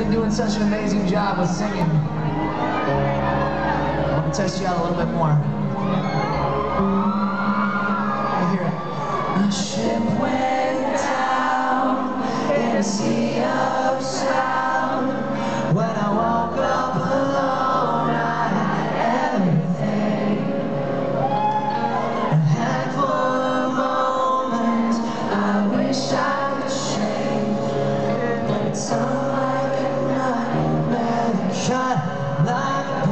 been doing such an amazing job with singing. I want to test you out a little bit more. I hear it. A ship went down in a sea of sound. When I woke up alone, I had everything. I wish I could shake. But it's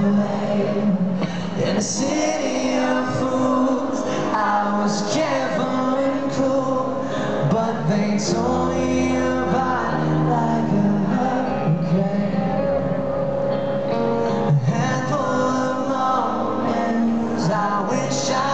In a city of fools, I was careful and cool, but they told me about like a hurricane. A handful of moments I wish I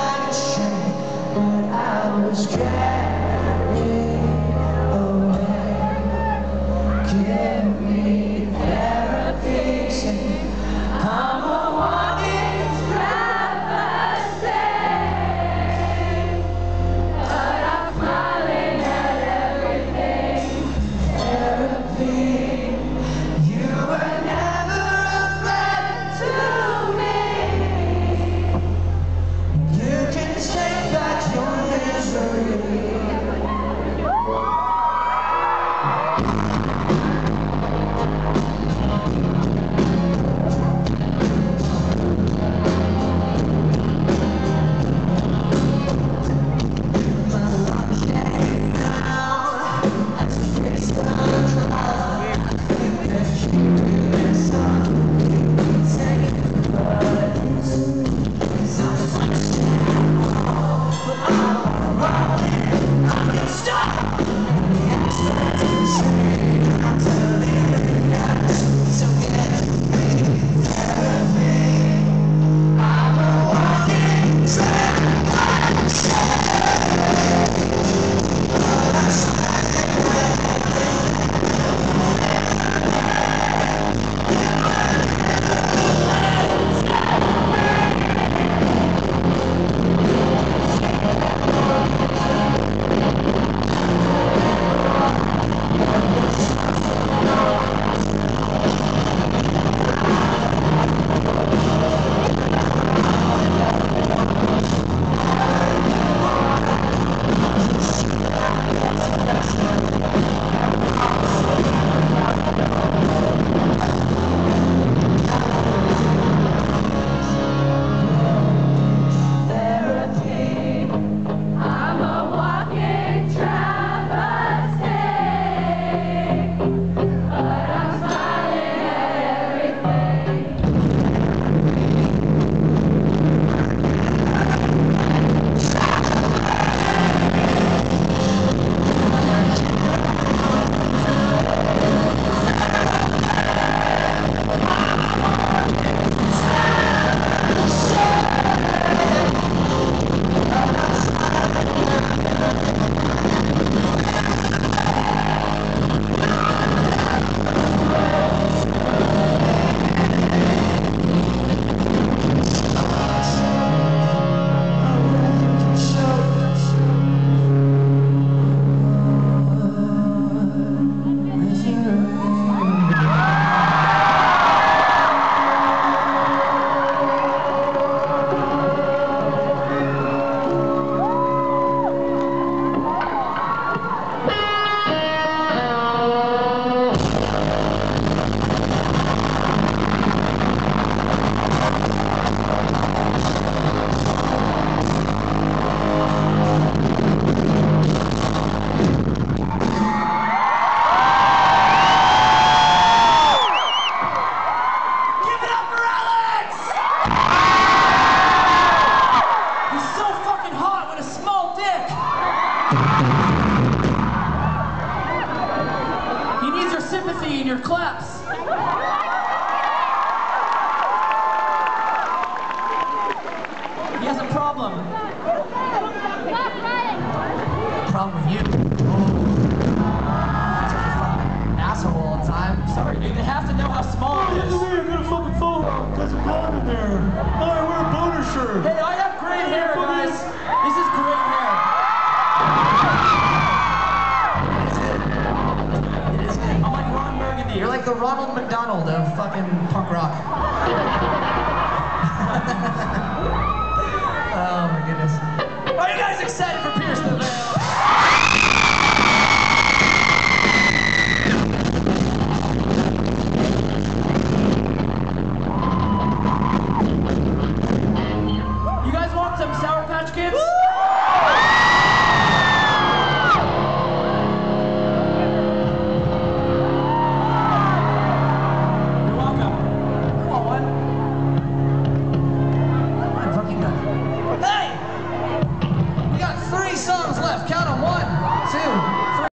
sympathy your claps. He has a problem. Problem with you? A fucking asshole all the time. Sorry, dude. They have to know how small it is. I got a fucking phone. Got some blonde in there. Oh, I wear a boner shirt. Hey, I have great hair, guys. like the Ronald McDonald of fucking punk rock. oh my goodness. Are you guys excited?